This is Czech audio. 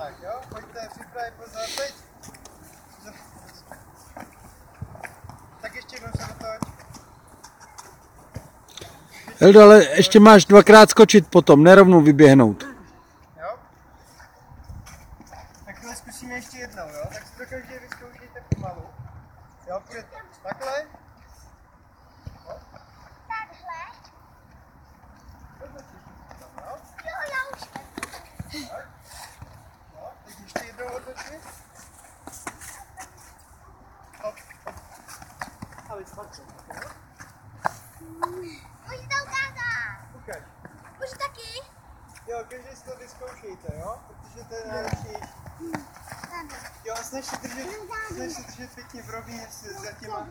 Tak jo, pojďte připravit pozor, teď. Tak ještě jednou se otoč. Eldo, ale ještě máš dvakrát skočit potom, nerovnou vyběhnout. Jo? Tak tohle zkusíme ještě jednou, jo? Tak si to každý vyzkoušejte pomalu. Jo, půjdete takhle. Takhle. Si tam, jo? Jo, já už. Jo, otočit. Hop, hop. Spadce, jo? Můžu to ukázat. Ukaž. Můžu taky? Jo, každý si to vyzkoušejte, jo? Protože to je nejlepší. Jo, snaž se držet, snaž se držet pěkně v rovině s, za těma